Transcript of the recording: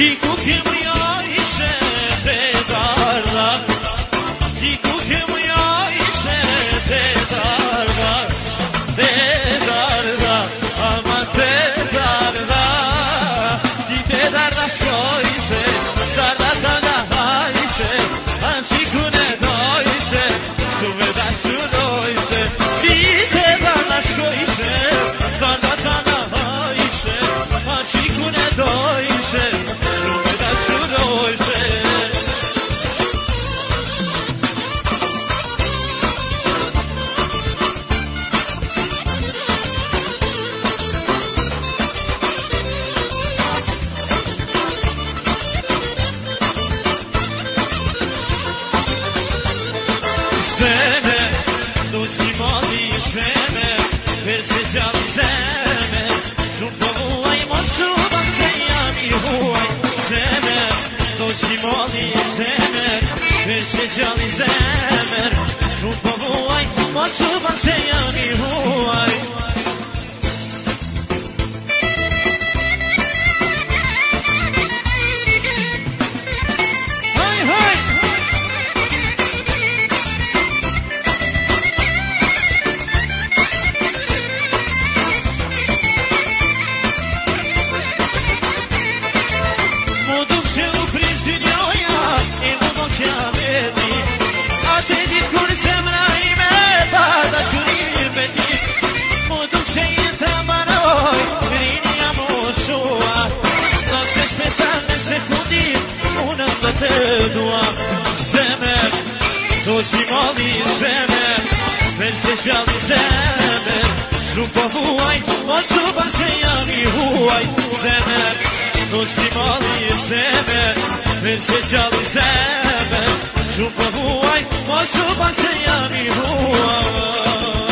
there zeme Për se gjall zeme Shumë të huaj huaj Zeme Do që molli zeme Për se gjall zeme Shumë të huaj Mo se jam i huaj se fundit Unë dhe të dua Zemër Do si mali zemër Për se shali zemër Shumë po huaj Ma shumë se jam i huaj Zemër Do si mali zemër Për se shali zemër Shumë po huaj Ma shumë se jam huaj